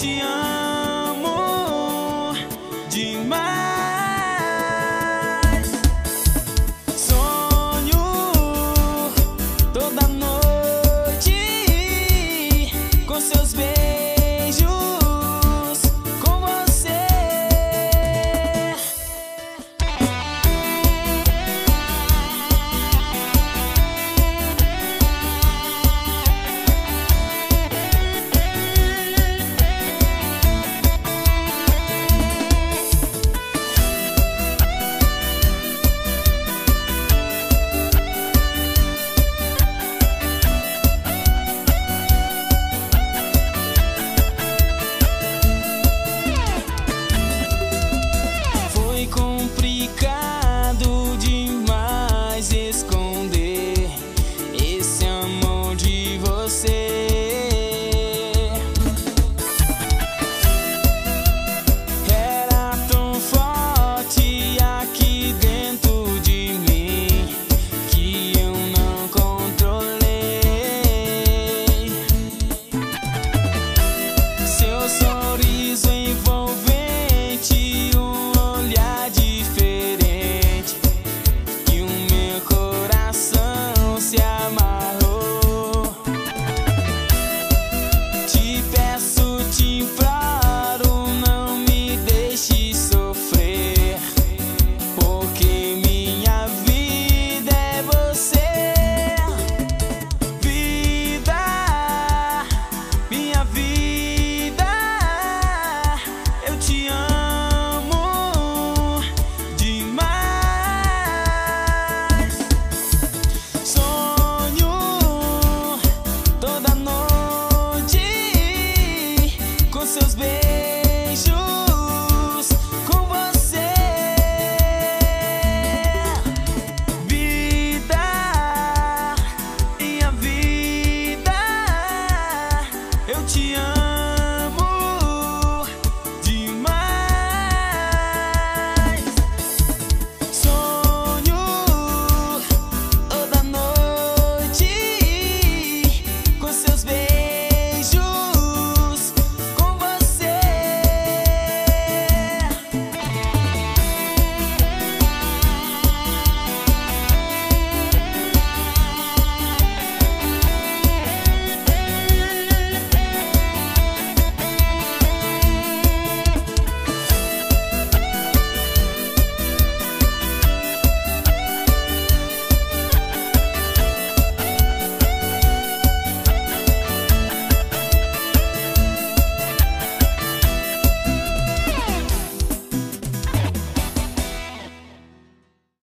te amo. pixels, baby.